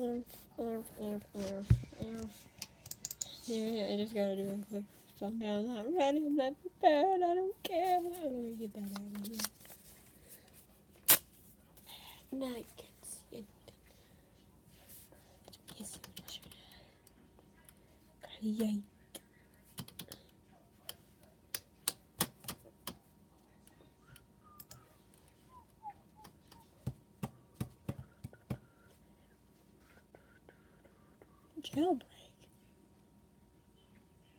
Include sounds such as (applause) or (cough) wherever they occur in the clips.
Yeah, I just gotta do quick thumbnail. I'm not ready, I'm not prepared, I don't care. Let me get that out of here. Now you can see it. Yes, Yay. Jailbreak.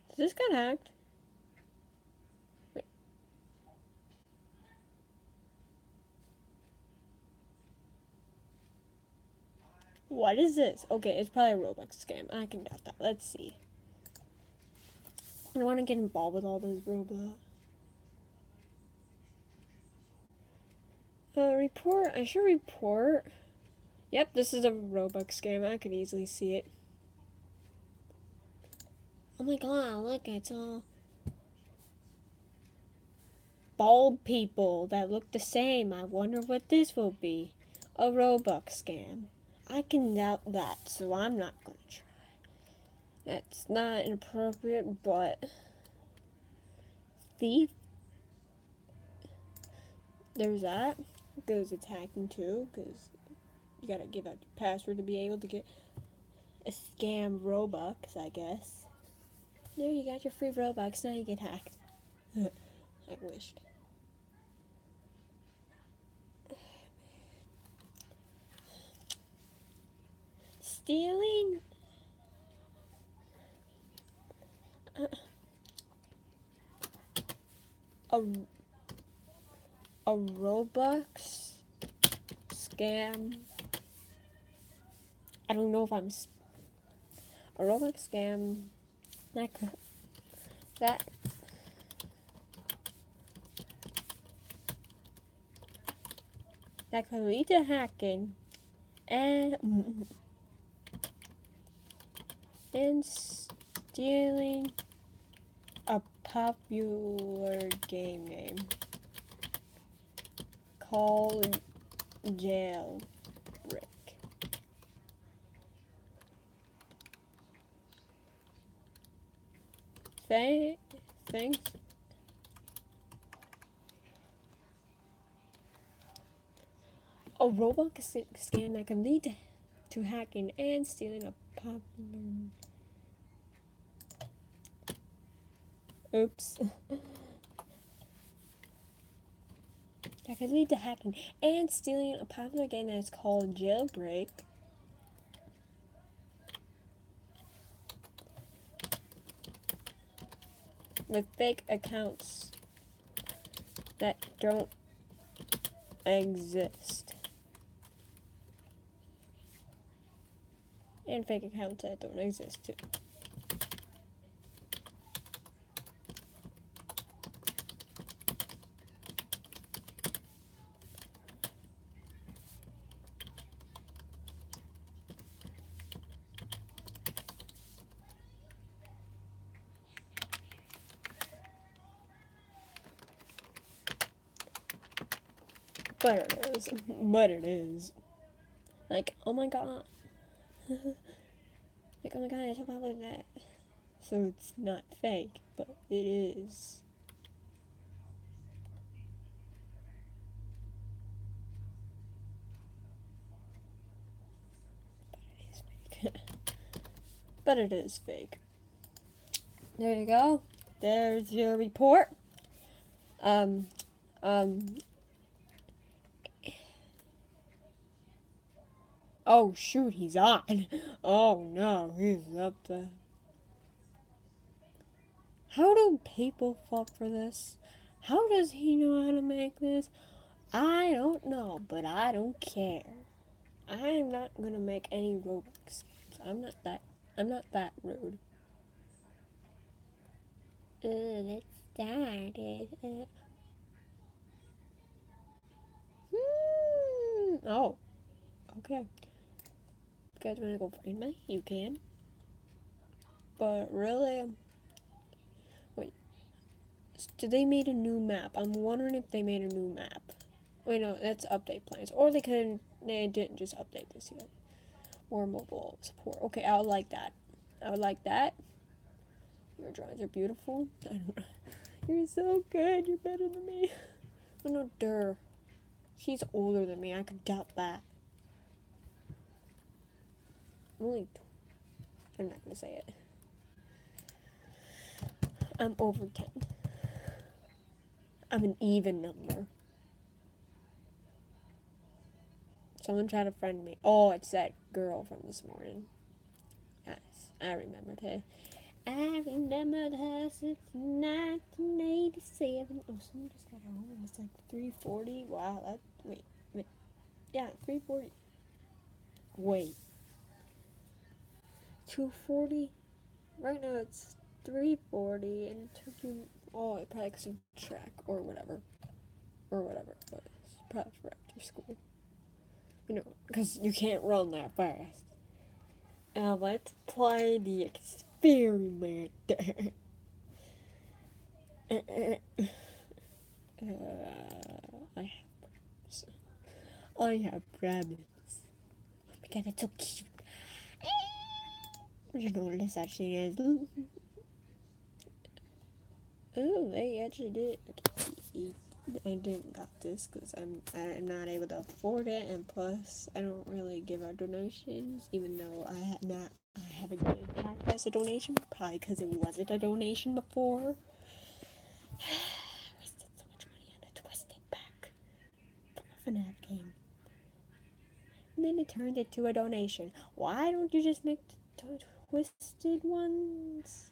Does this get hacked? What is this? Okay, it's probably a Roblox scam. I can doubt that. Let's see. I don't want to get involved with all those Roblox. Uh, report. I should report. Yep, this is a Robux scam. I could easily see it. Oh my god, look, it's all bald people that look the same. I wonder what this will be. A Robux scam. I can doubt that, so I'm not to try. That's not inappropriate, but thief. There's that. There's attacking too, because you gotta give out your password to be able to get a scam Robux, I guess. There, you got your free Robux. Now you get hacked. I wished. Stealing? A, a Robux scam. I don't know if I'm a Robux scam that could, that. That could lead to hacking. And stealing a popular game name. Called Jailbreak. Thank, thanks. A Roblox scam that can lead to hacking and stealing a popular. Oops. (laughs) that could lead to hacking and stealing a popular game that is called Jailbreak. With fake accounts that don't exist. And fake accounts that don't exist too. But it is. It is. Like, oh my god. (laughs) like, oh my god, I talk about that. So it's not fake, but it is. (laughs) but it is fake. There you go. There's your report. Um, um, Oh shoot, he's on. (laughs) Oh no, he's up there. How do people fall for this? How does he know how to make this? I don't know, but I don't care. I'm not gonna make any games. I'm not that I'm not that rude. Uh, let's start it. Hmm. Oh, okay guys want to go find me, you can. But really, wait, did they made a new map? I'm wondering if they made a new map. Wait, no, that's update plans. Or they couldn't, they didn't just update this yet. Or mobile support. Okay, I would like that. I would like that. Your drawings are beautiful. (laughs) You're so good. You're better than me. (laughs) Oh no, Dur. He's older than me. I could doubt that. Only. I'm not gonna say it. I'm over 10. I'm an even number. Someone tried to friend me. Oh, it's that girl from this morning. Yes, I remembered her. I remembered her since 1987. Oh, someone just got home. It's like 3:40. Wow, that wait, wait, yeah, 3:40. Wait, 2:40. Right now it's 3:40, and it took you. Oh, it probably of track or whatever, or whatever. But it's probably for after school. You know, because you can't run that fast. Uh, let's play the experiment. (laughs) uh, I have. I have problems. Because it's so cute. This actually is. (laughs) Oh, they actually did. I didn't got this because I'm I'm not able to afford it, and plus I don't really give out donations, even though I had not I haven't given back as a donation, probably because it wasn't a donation before. (sighs) I wasted so much money on a twisted pack from a FNAF game, and then it turned into a donation. Why don't you just make the twisted ones?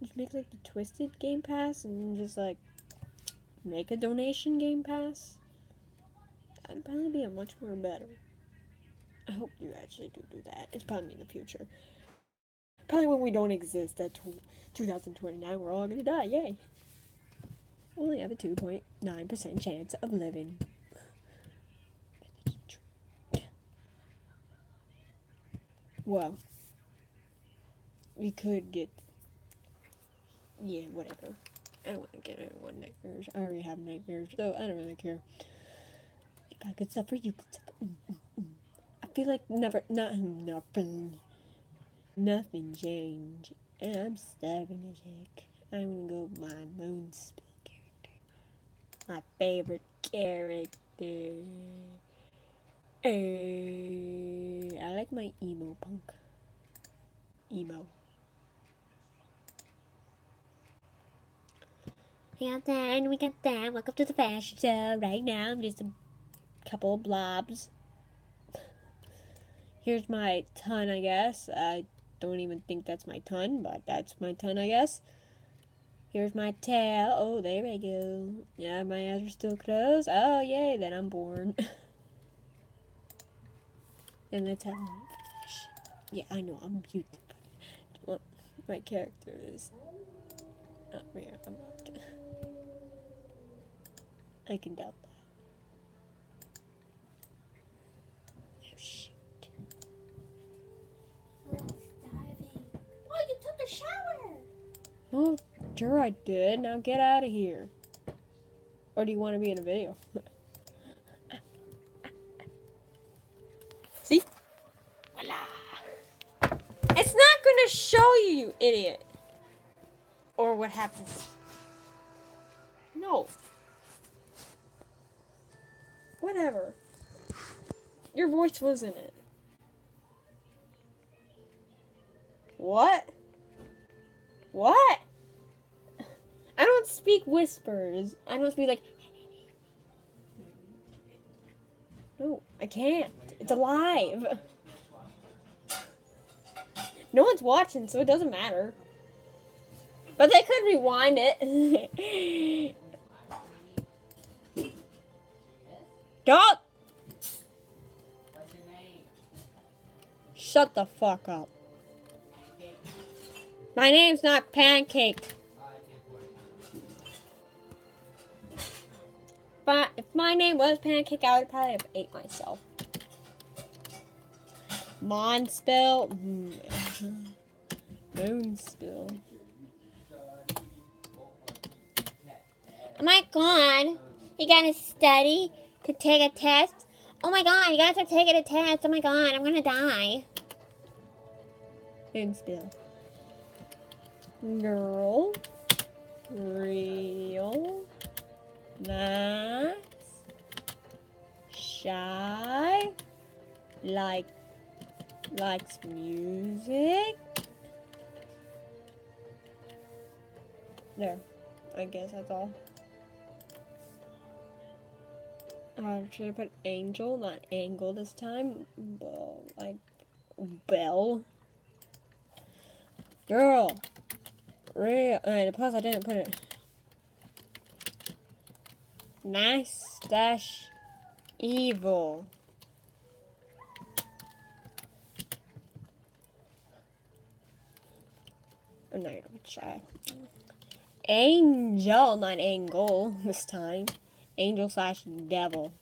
Just make like the twisted game pass and just like make a donation game pass. That'd probably be a much more better. I hope you actually do do that. It's probably in the future. Probably when we don't exist at 2029, we're all gonna die. Yay! Only have a 2.9% chance of living. Well, we could get. Yeah, whatever. I don't want to get anyone nightmares. I already have nightmares, so I don't really care. If I could suffer, you. Mm, mm, mm. I feel like never, not nothing, nothing changed, and I'm stabbing a heck. I'm gonna go with my Moonspill character, my favorite character. Uh, I like my emo punk. Emo. We got that, we got that. Welcome to the fashion show. Right now, I'm just a couple of blobs. Here's my ton, I guess. I don't even think that's my ton, but that's my ton, I guess. Here's my tail. Oh, there we go. Yeah, my eyes are still closed. Oh, yay, then I'm born. (laughs) and that's how. Yeah, I know, I'm beautiful. Well, my character is. Oh, yeah, I'm not. I can doubt that. Oh, shoot. Oh, you took a shower. Oh, sure I did. Now get out of here. Or do you want to be in a video? (laughs) See? Voila. To show you, you idiot. Or what happens. No. Whatever. Your voice was in it. What? What? I don't speak whispers. I don't speak like. No, I can't. It's alive. No one's watching, so it doesn't matter. But they could rewind it. (laughs) Don't! Shut the fuck up. My name's not Pancake. But if my name was Pancake, I would probably have ate myself. Mon spill. Mm. Moon spill. Oh my god. You gotta study? to take a test? Oh my god, you guys are taking a test. Oh my god, I'm gonna die. Moonspill. Girl. Real. Nice. Shy. Like. Likes music. There. I guess that's all. I should have put angel, not angle this time. Bell, like bell. Girl. Real. Alright, plus I didn't put it. Nice dash evil. Oh, I'm not gonna try. Angel, not angle this time. Angel slash devil.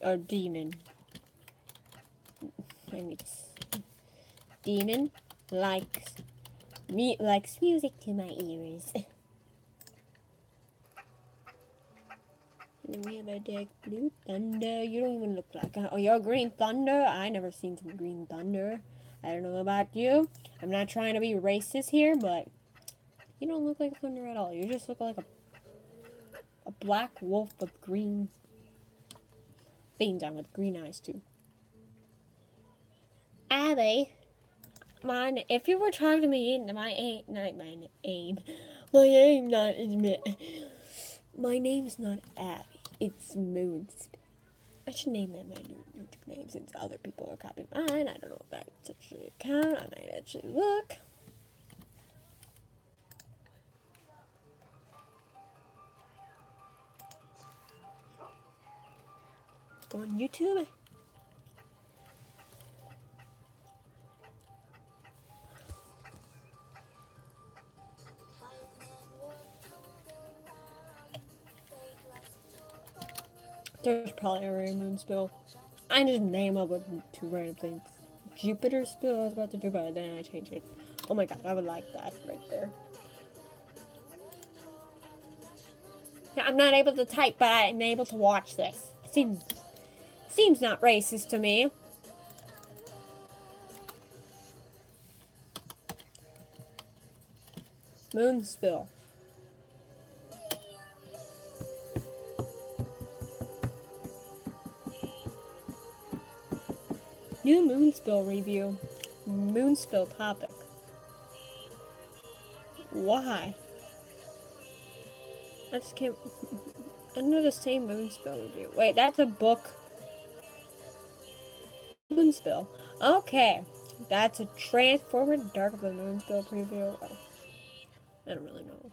Or demon. I mean, demon likes me likes music to my ears. and then we have a deck blue thunder. You don't even look like a, oh you're green thunder. I never seen some green thunder. I don't know about you. I'm not trying to be racist here, but you don't look like a thunder at all. You just look like a a black wolf with green things on with green eyes too. Abby, my if you were talking to me, my aim, not my aim, my aim not. My name's not Abby. It's Moons. I should name that my new YouTube name since other people are copying mine. I don't know if that's actually account. I might actually look. Go on YouTube. Probably a rare moon spill. I just name up with two random things. Jupiter spill I was about to do, but then I changed it. Oh my god, I would like that right there. Yeah, I'm not able to type, but I'm able to watch this. Seems seems not racist to me. Moon New Moonspill review. Moonspill topic. Why? I just can't. Under the same Moonspill review. Wait, that's a book. Moonspill. Okay. That's a Transformer Dark of the Moonspill preview. I don't really know.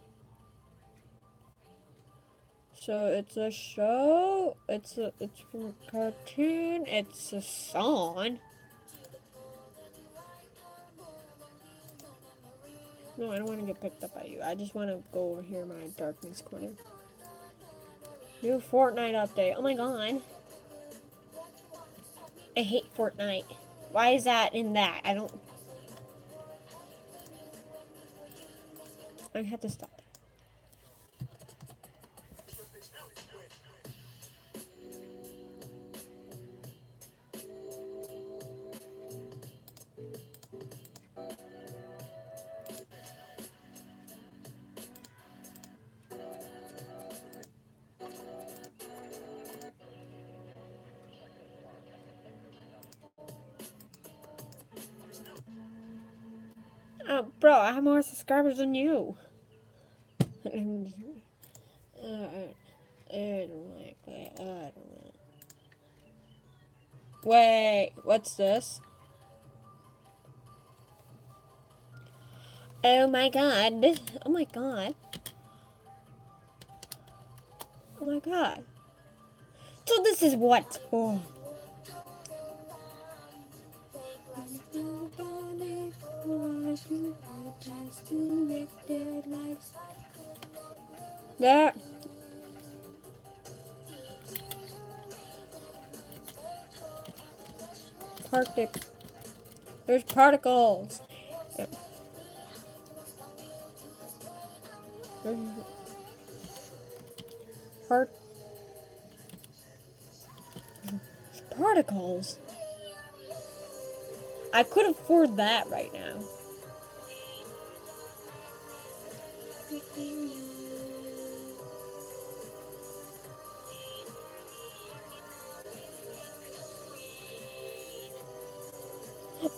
So it's a show. It's a it's from a cartoon. It's a song. No, I don't want to get picked up by you. I just want to go over here in my darkness corner. New Fortnite update. Oh my god. I hate Fortnite. Why is that in that? I don't... I have to stop. Have more subscribers than you. uh, I. I. Wait, what's this? Oh my god. Oh my god. Oh my god. So this is what? Oh. There. Partic. There's particles. Part. particles. I could afford that right now.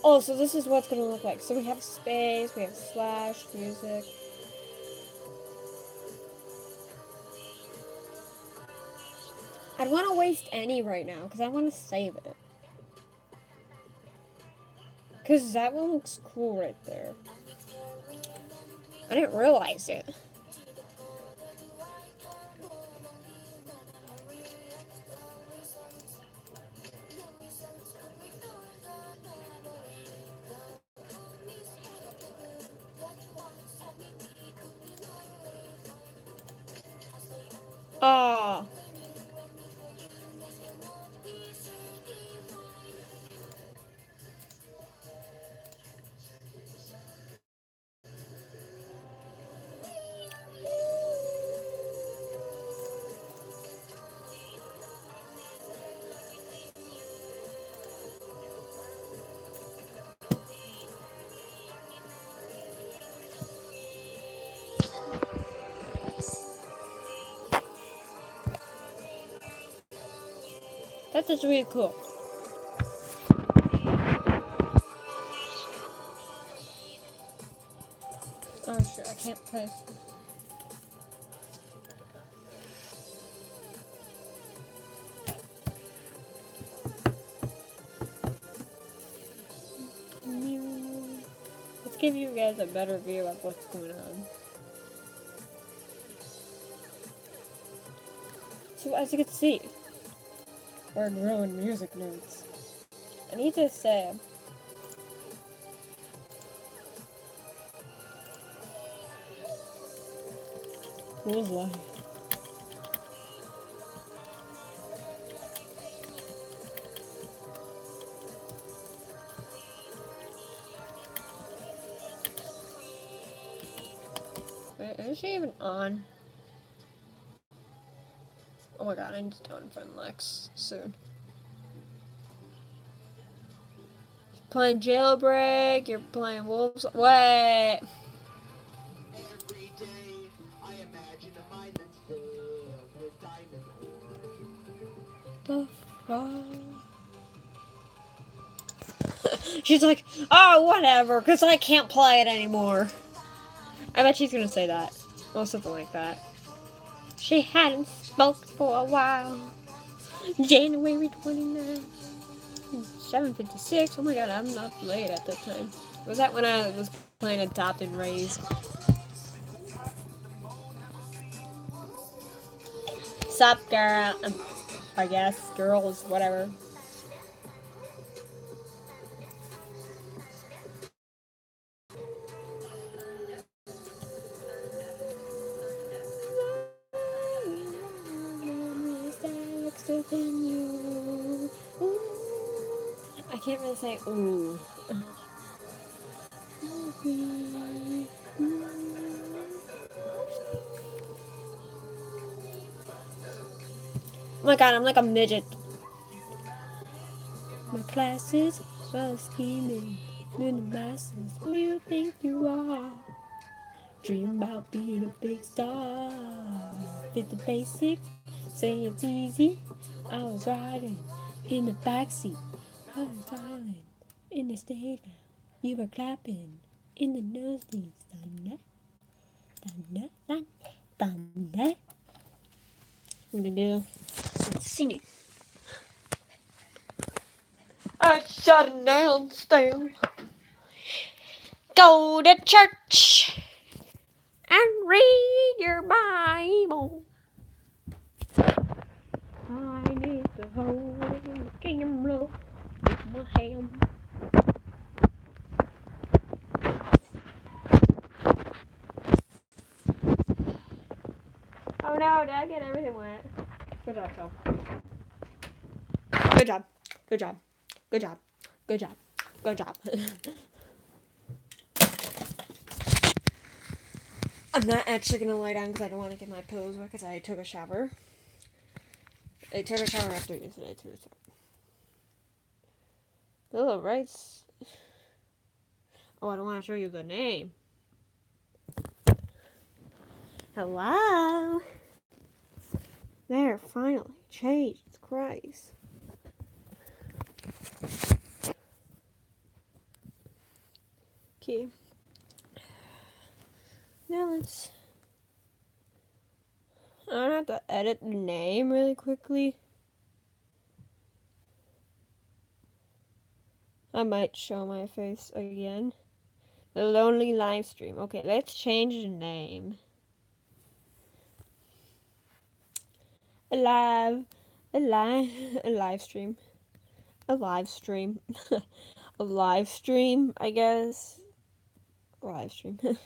Oh, so this is what it's gonna look like. So we have space, we have slash, music. I don't want to waste any right now because I want to save it. Because that one looks cool right there. I didn't realize it. That is just really cool. Oh shit, I can't play. Let's give you guys a better view of what's going on. So as you can see, we're growing music notes. I need to say, Rules life. Wait, is she even on? Oh my god, I need to tell friend Lex soon. Playing jailbreak, you're playing wolves. Wait. The fuck? (laughs) she's like, oh, whatever, because I can't play it anymore. I bet she's gonna say that. Or something like that. She hadn't spoke for a while. January 29th. 756. Oh my god, I'm not late at that time. Was that when I was playing Adopt and Raise? Sup, girl? Um, I guess. Girls, whatever. Can't really say ooh. Oh my god, I'm like a midget. My classes are scheming in the masses. Who you think you are? Dream about being a big star. Fit the basics, say it's easy. I was riding in the backseat. The stage. You were clapping in the nosebleeds. Thunder, thunder, thunder, thunder. I'm gonna do singing. I shut down still. Go to church and read your Bible. I need to hold the camera with my hand. Oh no, did I get everything wet? Good job, Phil. Good job. Good job. Good job. Good job. Good job. (laughs) I'm not actually gonna lie down because I don't want to get my pillows wet because I took a shower. I took a shower after yesterday too. So. Bill of Rights. Oh, I don't want to show you the name. Hello? There, finally. Jesus Christ. Okay. Now let's. I don't have to edit the name really quickly. I might show my face again. The Lonely Live Stream. Okay, let's change the name. A live, a live, (laughs) a live stream. A live stream. (laughs) a live stream, I guess. Live stream. (laughs)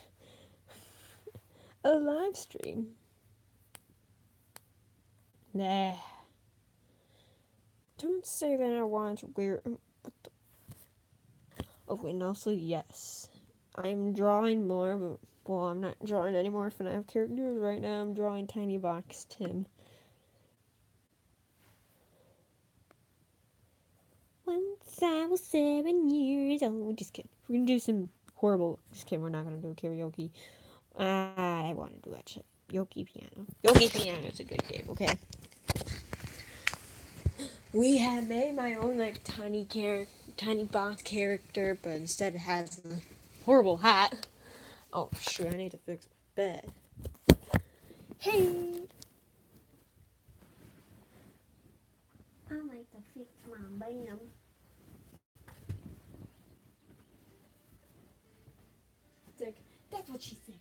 a live stream. Nah. Don't say that I want weird. Okay, and also, yes. I'm drawing more, but, well, I'm not drawing any more FNAF characters right now. I'm drawing Tiny Box Tim. Once I was seven years old. Just kidding. We're gonna do some horrible. Just kidding. We're not gonna do karaoke. I want to do that shit. Yoki piano. Yoki piano is a good game. Okay. We have made my own like tiny character, tiny box character, but instead it has a horrible hat. Oh shoot! I need to fix my bed. Hey. I like to fix my bam. Dick. That's what she said.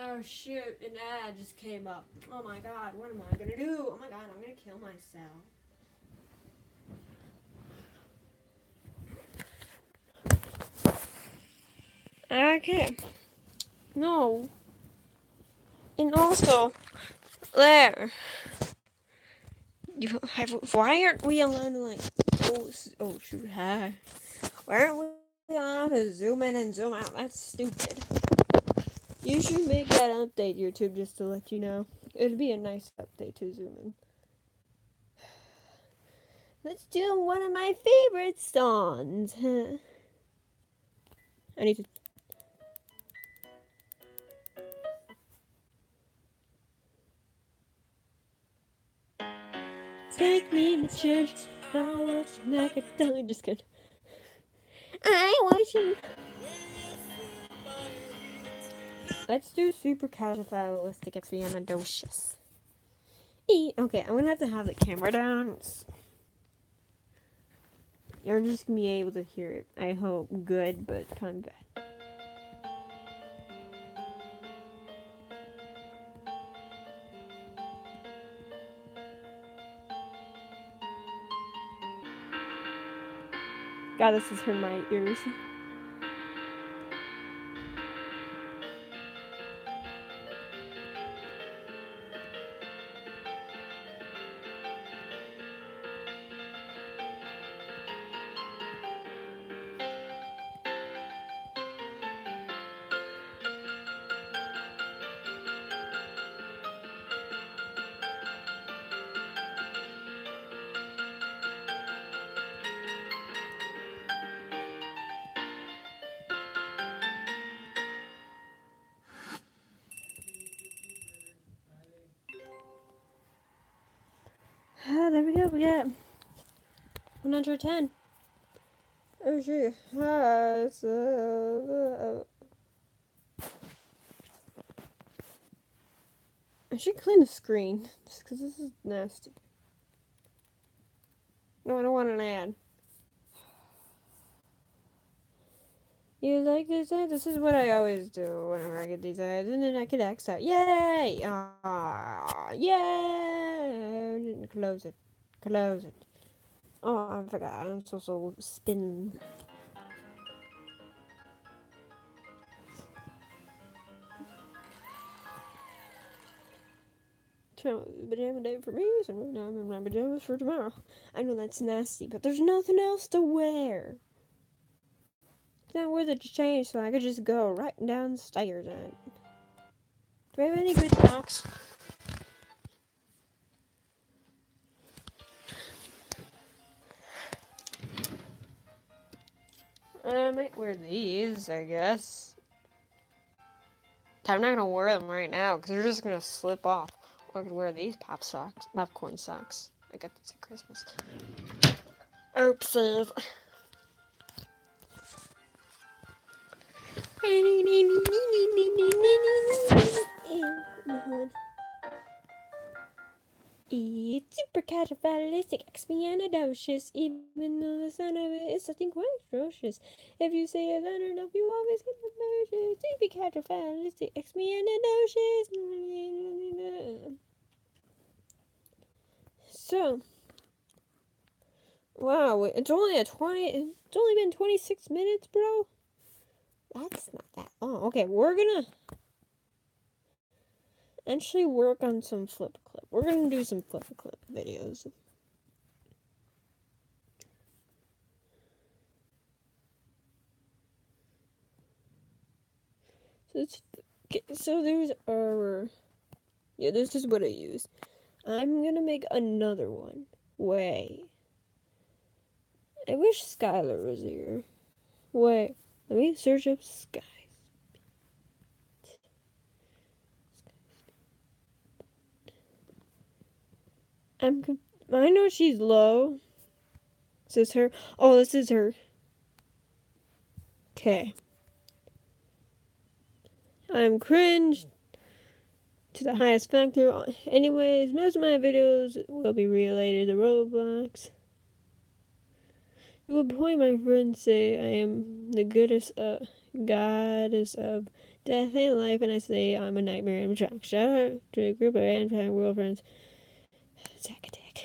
Oh shoot, an ad just came up. Oh my god, what am I gonna do? Oh my god, I'm gonna kill myself. Okay. No. And also, there. You have, why aren't we allowed to like? Oh, s- oh shoot! Hi. Why aren't we allowed to zoom in and zoom out? That's stupid. You should make that update, YouTube, just to let you know. It'd be a nice update to zoom in. (sighs) Let's do one of my favorite songs. I need to. Take me to church. You like a dog. Just kidding. I want you. Let's do super califragilistic expialidocious. E. Okay, I'm gonna have to have the camera down. You're just gonna be able to hear it. I hope good, but kind of bad. God, this is hurting my ears. There we go. We got 110. Oh. Ah, uh, uh, I should clean the screen just because this is nasty. No, I don't want an ad. You like this ad? This is what I always do whenever I get these ads, and then I can X out. Yay! Ah, yay! I didn't close it. Close it. Oh, I forgot. I'm supposed to spin. Pajama day for me, so now I'm in my pajamas for tomorrow. I know that's nasty, but there's nothing else to wear. Not worth it to change, so I could just go right downstairs it. Do I have any good socks? Uh, I might wear these, I guess. I'm not gonna wear them right now because they're just gonna slip off. Or I could wear these pop socks, popcorn socks. I got these at Christmas. Oopsies. It's supercalifragilisticexpialidocious, even though the sound of it is something quite atrocious. If you say it loud enough, you always get the motion. Supercalifragilisticexpialidocious. So, wow, it's only a twenty. It's only been twenty six minutes, bro. That's not that long. Okay, we're gonna actually work on some flip clip. We're gonna do some flip clip videos. So, it's, so there's our yeah. This is what I use. I'm gonna make another one. Wait. I wish Skylar was here. Wait. Let me search up Sky. I'm. I know she's low. Is this her? Oh, this is her. Okay. I'm cringe to the highest factor. Anyways, most of my videos will be related to Roblox. At a point, my friends say I am the goddess, uh, goddess of death and life, and I say I'm a nightmare in track. Shout out to a group of anti world friends. Zack attack.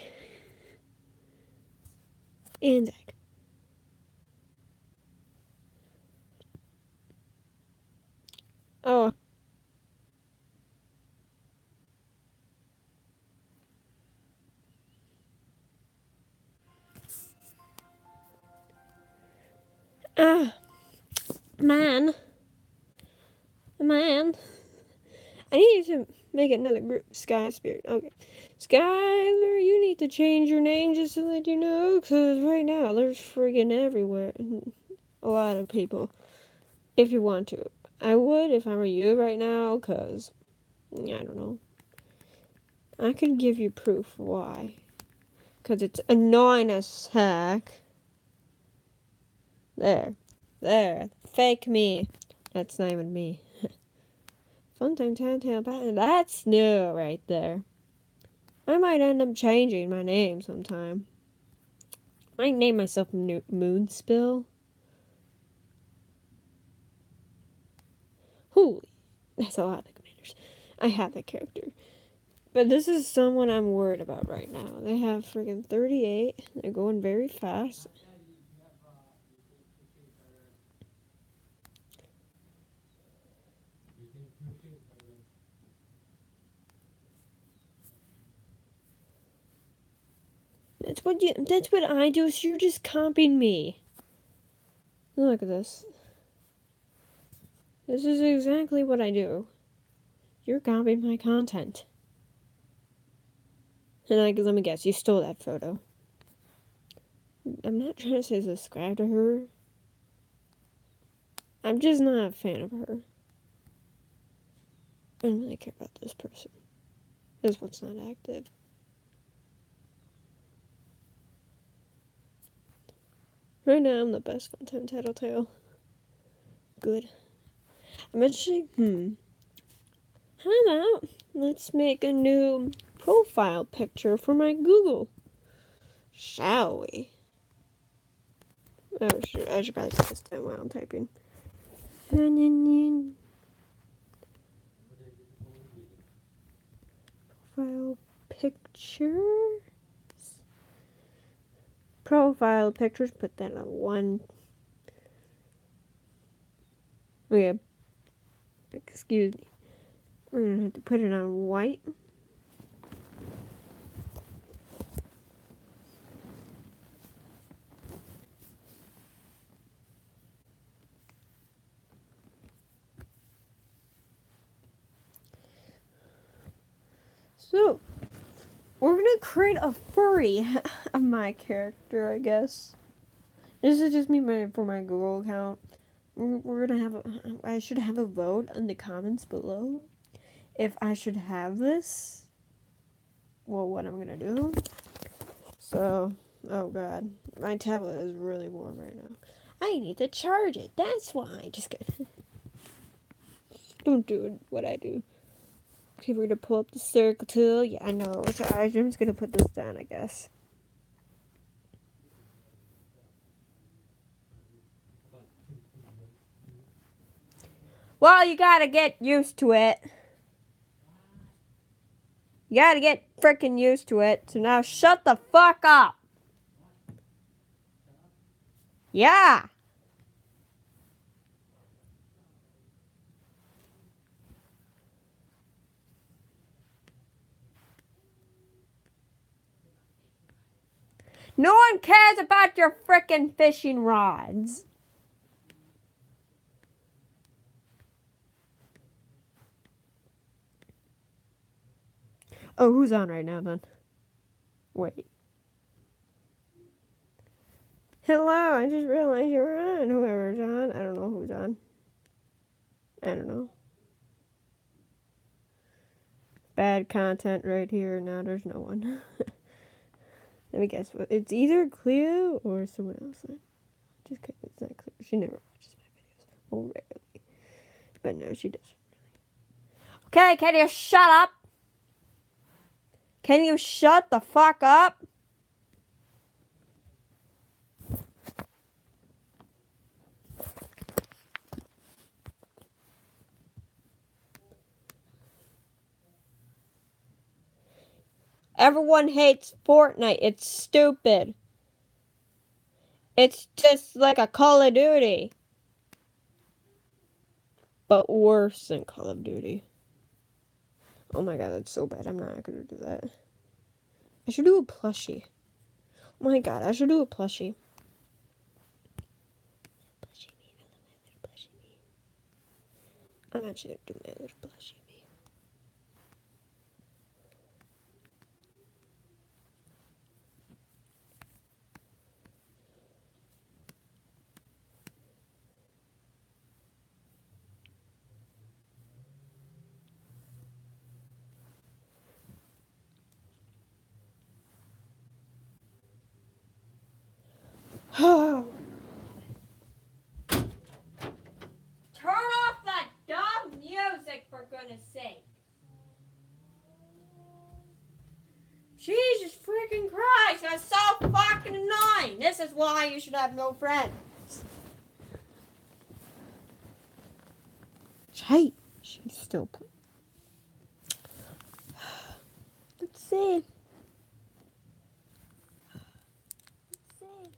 And Zack. Oh. Ah, man, man, I need to make another group. Sky Spirit. Okay, Skylar, you need to change your name just to let you know, cause right now there's friggin' everywhere. A lot of people. If you want to, I would if I were you right now, cause I don't know. I could give you proof why. Cause it's annoying as heck. There. There. Fake me. That's not even me. Time telltale pattern. That's new right there. I might end up changing my name sometime. I might name myself Mo- Moonspill. Holy. That's a lot of commanders. I have that character. But this is someone I'm worried about right now. They have freaking 38. They're going very fast. That's what you. That's what I do. So you're just copying me. Look at this. This is exactly what I do. You're copying my content. And I, let me guess, you stole that photo. I'm not trying to say subscribe to her. I'm just not a fan of her. I don't really care about this person. This one's not active. Right now, I'm the best fun time tattletale. Good. I'm actually, hmm. How about let's make a new profile picture for my Google? Shall we? Oh, shoot. I should probably set this down while I'm typing. Profile picture profile pictures, put that on one. Okay. Excuse me. We're gonna have to put it on white. So, we're gonna create a furry (laughs) of my character, I guess. This is just me my, for my Google account. We're, gonna have. A, I should have a vote in the comments below if I should have this. Well, what I'm gonna do. So, oh god, my tablet is really warm right now. I need to charge it. That's why. Just kidding. (laughs) Don't do what I do. Okay, we're gonna pull up the circle tool. Yeah, I know. So I'm just gonna put this down, I guess. Well, you gotta get used to it. You gotta get freaking used to it. So now shut the fuck up. Yeah. No one cares about your frickin' fishing rods. Oh, who's on right now then? Wait. Hello, I just realized you're on. Whoever's on. I don't know who's on. I don't know. Bad content right here. Now there's no one. (laughs) Let me guess. It's either Cleo or someone else. Just kidding. It's not Cleo. She never watches my videos. Oh, well, rarely. But no, she does. Okay, can you shut up? Can you shut the fuck up? Everyone hates Fortnite. It's stupid. It's just like a Call of Duty. But worse than Call of Duty. Oh my god, that's so bad. I'm not gonna do that. I should do a plushie. Oh my god, I should do a plushie. I'm actually gonna do my little plushie (sighs) Turn off that dumb music for goodness sake. Jesus freaking Christ, that's so fucking annoying. This is why you should have no friends. Hey, she's still playing. (sighs) Let's see. Let's see.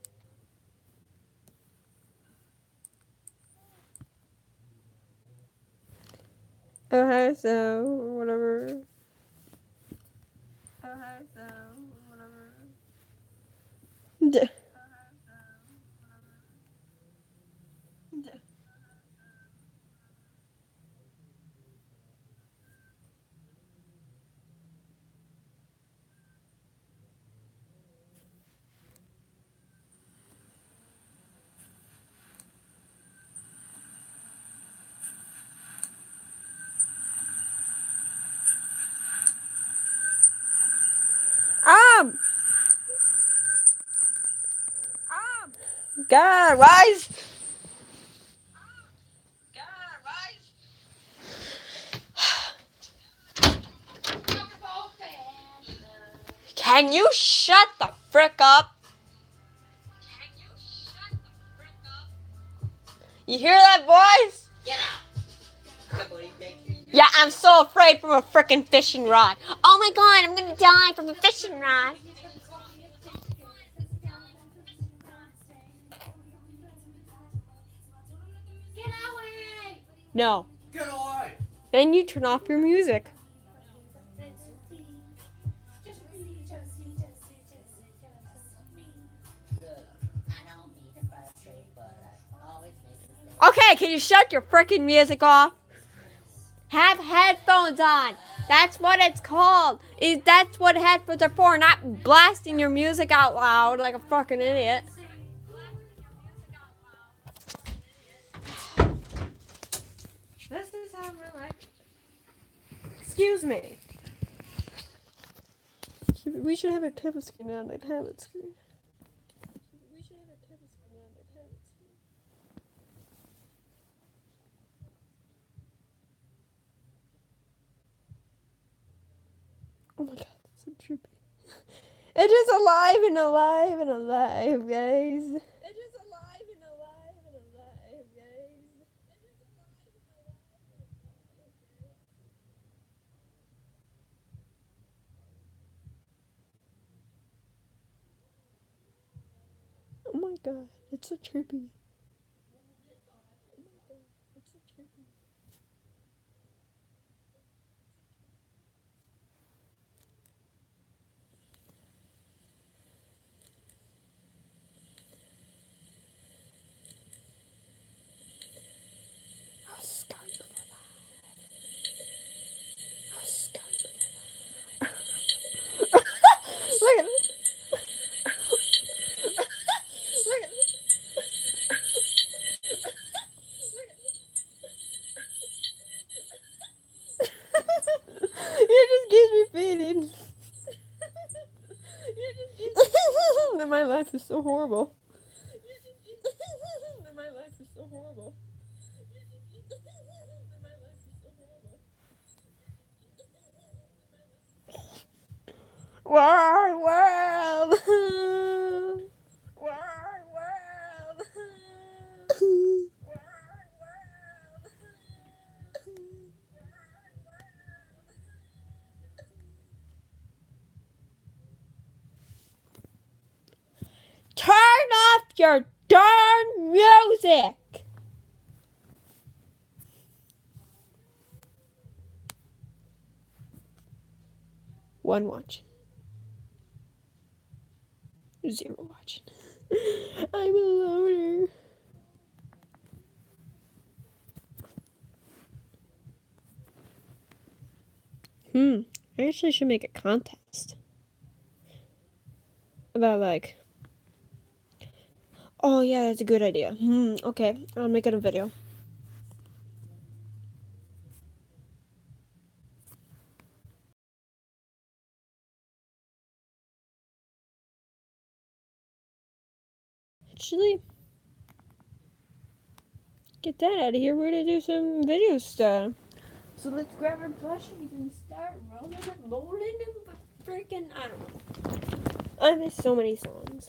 Okay, so whatever. Okay, so whatever. D- D- Um. Um. God, is Can you shut the frick up? You hear that voice? Yeah, I'm so afraid from a frickin' fishing rod. Oh my god, I'm gonna die from a fishing rod. No. Get away! Then you turn off your music. Okay, can you shut your freaking music off? Have headphones on. That's what it's called. Is that's what headphones are for, not blasting your music out loud like a fucking idiot. Excuse me. We should have a table screen on tablet screen. We should a table screen tablet screen. Oh my god, that's so trippy. (laughs) It is alive and alive and alive, guys. It is alive and alive and alive, guys. Oh my god, it's so trippy. It's so trippy. I'll start with I'll start with Look at this. Look at this. it just gives me feeling. That my life is so horrible. that my life is so horrible. That my life is so horrible. Wide world. Turn off your darn music. One watch. Zero watching. (laughs) I'm a loner. Hmm. I actually should make a contest about like. Oh yeah, that's a good idea. Hmm. Okay, I'll make it a video. Actually, get that out of here. We're gonna do some video stuff. So let's grab our plushies and start rolling and rolling and freaking I don't know. I miss so many songs.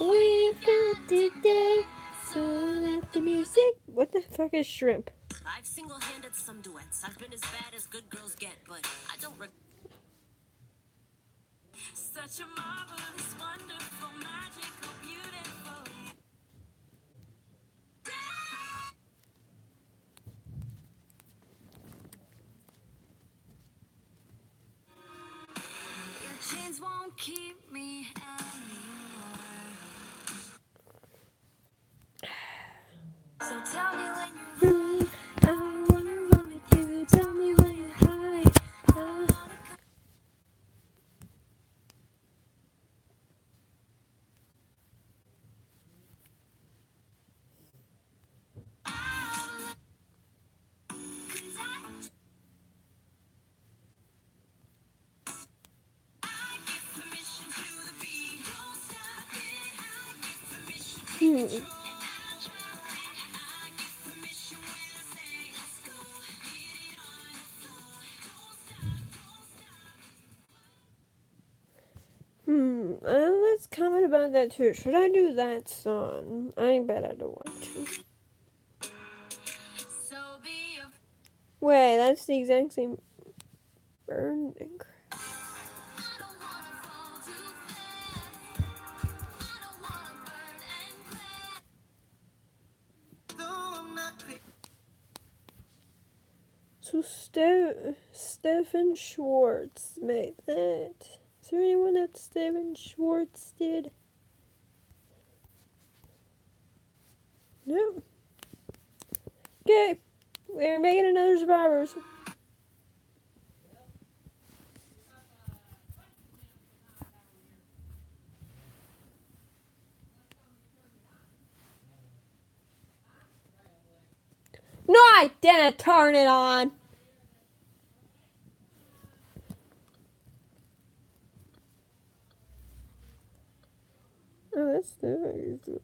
we've got today, so let the music. What the fuck is shrimp? I've single-handed some duets. I've been as bad as good girls get, but I don't reg- Such a marvelous, wonderful, magical, beautiful. Your chains won't keep me about that too. Should I do that song? I bet I don't want to. Wait, that's the exact same burning. So Ste- Stephen Schwartz made that. Is there anyone that Stephen Schwartz did? No. Okay, we're making another Survivors. No, I didn't turn it on. Oh, that's the